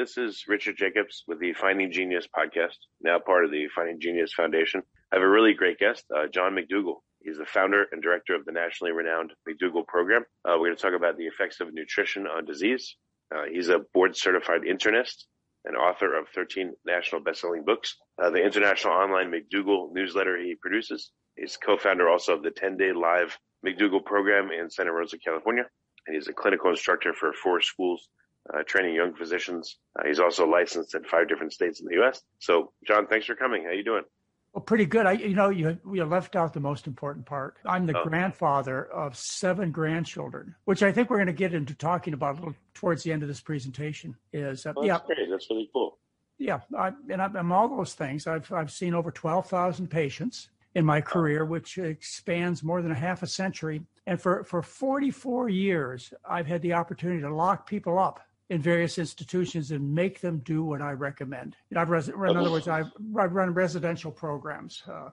this is Richard Jacobs with the Finding Genius podcast, now part of the Finding Genius Foundation. I have a really great guest, uh, John McDougall. He's the founder and director of the nationally renowned McDougall program. Uh, we're going to talk about the effects of nutrition on disease. Uh, he's a board certified internist and author of 13 national best-selling books. Uh, the international online McDougall newsletter he produces. He's co-founder also of the 10-day live McDougall program in Santa Rosa, California. And he's a clinical instructor for four schools, uh, training young physicians. Uh, he's also licensed in five different states in the U.S. So, John, thanks for coming. How you doing? Well, pretty good. I, you know, you you left out the most important part. I'm the oh. grandfather of seven grandchildren, which I think we're going to get into talking about a little towards the end of this presentation. Is uh, oh, yeah, great. That's really cool. Yeah, I, and I'm all those things. I've I've seen over twelve thousand patients in my career, which expands more than a half a century. And for for 44 years, I've had the opportunity to lock people up in various institutions and make them do what I recommend. You know, I've res- in other words, I've, I've run residential programs, uh,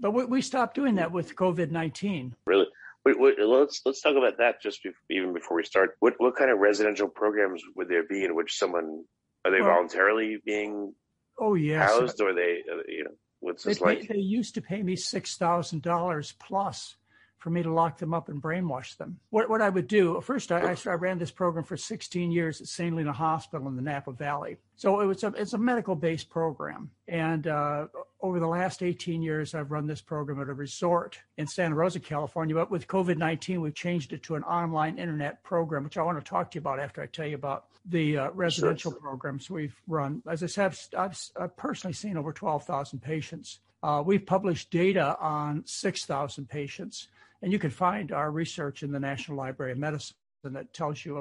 but we, we, stopped doing that with COVID nineteen. Really? Wait, wait, let's let's talk about that just be, even before we start. What what kind of residential programs would there be in which someone are they well, voluntarily being oh yes housed or they uh, you know what's this they, like? They used to pay me six thousand dollars plus for me to lock them up and brainwash them. What, what I would do, first, I, I, ran this program for 16 years at St. Helena Hospital in the Napa Valley. So it was a, it's a medical based program. And uh, over the last 18 years, I've run this program at a resort in Santa Rosa, California. But with COVID 19, we've changed it to an online internet program, which I want to talk to you about after I tell you about the uh, residential sure. programs we've run. As I said, I've, I've personally seen over 12,000 patients. Uh, we've published data on 6,000 patients. And you can find our research in the National Library of Medicine that tells you